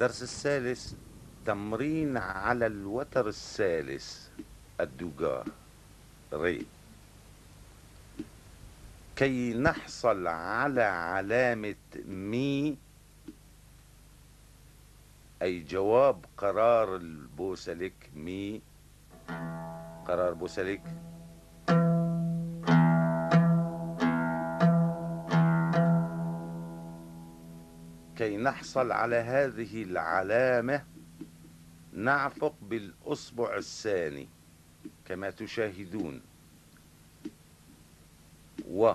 الدرس الثالث تمرين على الوتر الثالث الدوغار ري. كي نحصل على علامة مي أي جواب قرار البوسلك مي. قرار بوسلك كي نحصل على هذه العلامة نعفق بالأصبع الثاني كما تشاهدون. و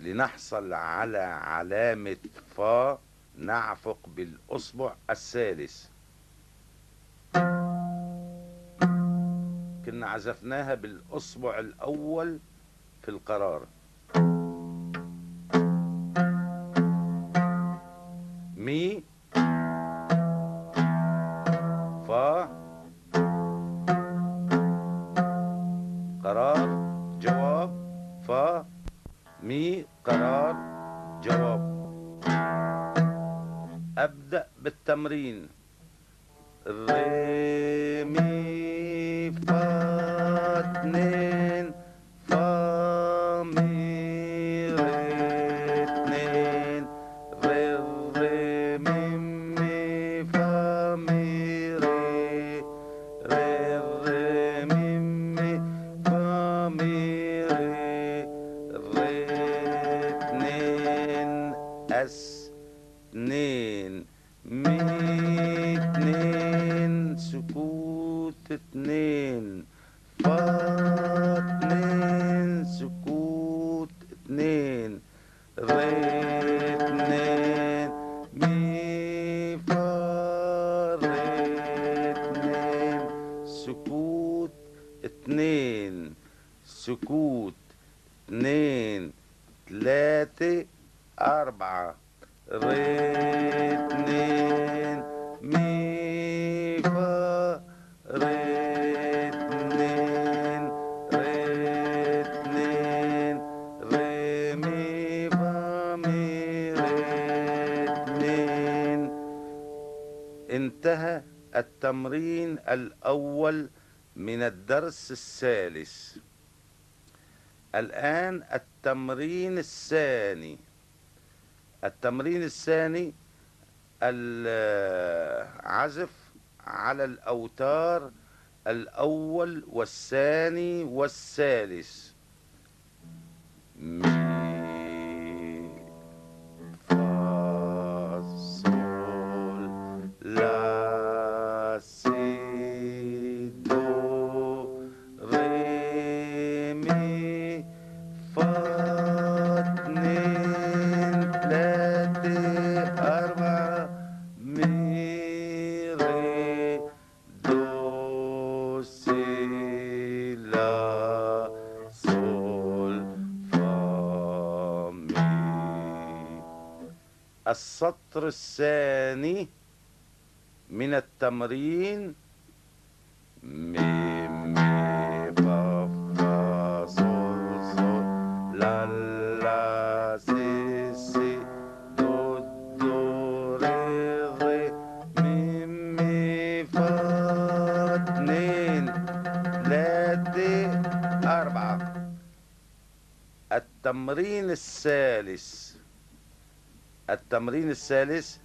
لنحصل على علامة فا نعفق بالأصبع الثالث. كنا عزفناها بالأصبع الأول في القرار. فا مي قرار جواب. أبدأ بالتمرين. ري مي فا اتنين اس اتنين. مي اتنين. سكوت اتنين. فا انتهى التمرين الأول من الدرس الثالث. الآن التمرين الثاني. التمرين الثاني العزف على الأوتار الأول والثاني والثالث. السطر الثاني من التمرين. مي مي فا فا لا لا سي سي دو ري مي فا اتنين تلاتة أربعة. التمرين الثالث التمرين الثالث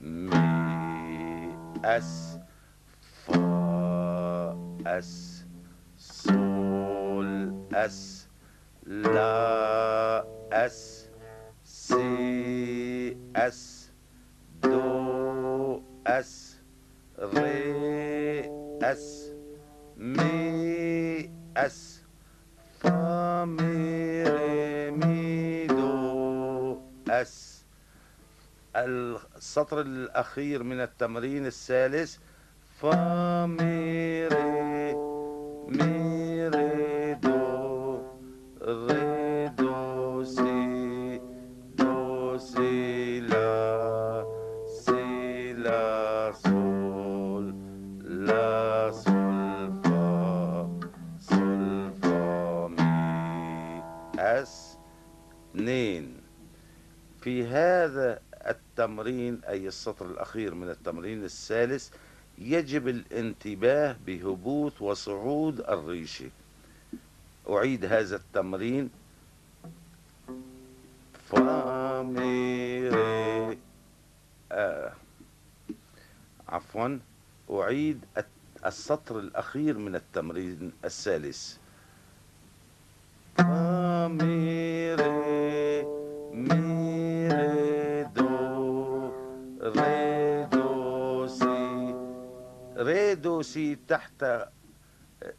مي أس فا أس صول أس لا أس سي أس دو أس ري أس مي أس فا مي ري مي دو أس السطر الأخير من التمرين الثالث. فا مي ري مي ري دو ري دو سي دو سي التمرين أي السطر الأخير من التمرين الثالث يجب الانتباه بهبوط وصعود الريشة. أعيد هذا التمرين. فا مي ري آه. عفوا. أعيد السطر الأخير من التمرين الثالث. فا مي ري مي ري دو سي تحت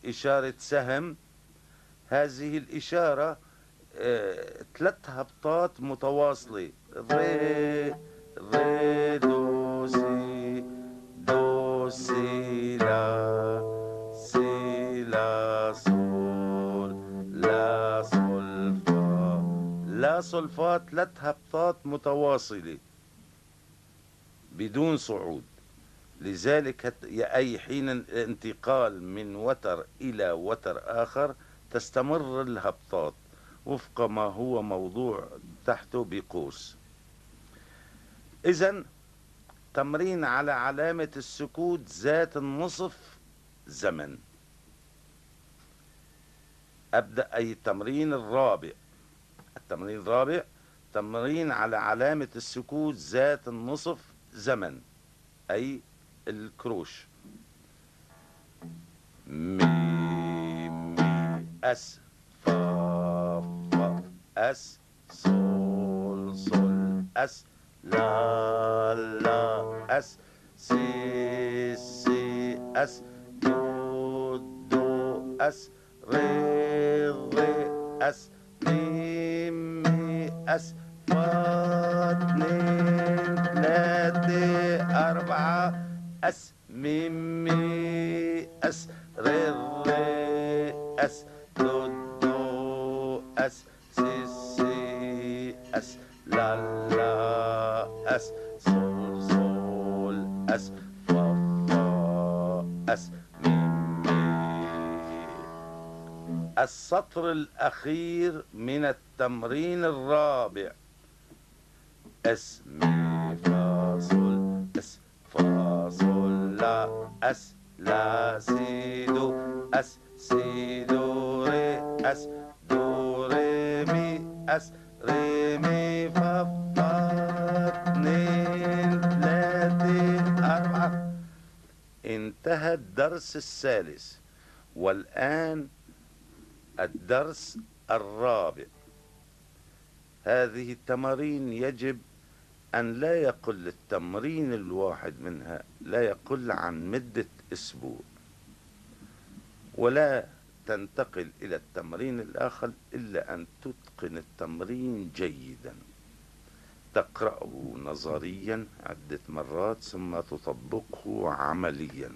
إشارة سهم. هذه الإشارة آه، ثلاث هبطات متواصلة. ري ري دو سي دو سي لا سي لا صول لا صول فا لا صول فا ثلاث هبطات متواصلة بدون صعود. لذلك أي حين الانتقال من وتر إلى وتر آخر تستمر الهبطات وفق ما هو موضوع تحته بقوس. إذا تمرين على علامة السكوت ذات النصف زمن. أبدأ أي التمرين الرابع. التمرين الرابع تمرين على علامة السكوت ذات النصف زمن أي الكروش. مي مي أس فا فا أس صول صول أس لا لا أس سي سي أس دو دو أس ري ري أس مي مي أس فا اتنين تلاتة أربعة أس مي مي أس ري ري أس دو دو أس سي سي أس لا لا أس صول صول أس فا فا أس مي مي السطر الأخير من التمرين الرابع. اس مي فا صول أس فا صول لا اس لا سي دو أس سي دو ري أس دو ري مي أس ري مي فا فا اتنين تلاتة أربعة. انتهى الدرس الثالث والآن الدرس الرابع. هذه التمارين يجب أن لا يقل التمرين الواحد منها لا يقل عن مدة أسبوع. ولا تنتقل إلى التمرين الآخر إلا أن تتقن التمرين جيدا. تقرأه نظريا عدة مرات ثم تطبقه عمليا.